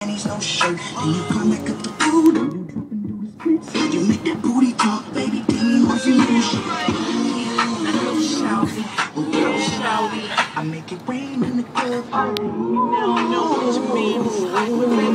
panties, no shirt. and you come back up the food. and You drop and do the. You make that booty talk, baby. Tell me what's your motion. I make it rain in the club. I don't know what you mean.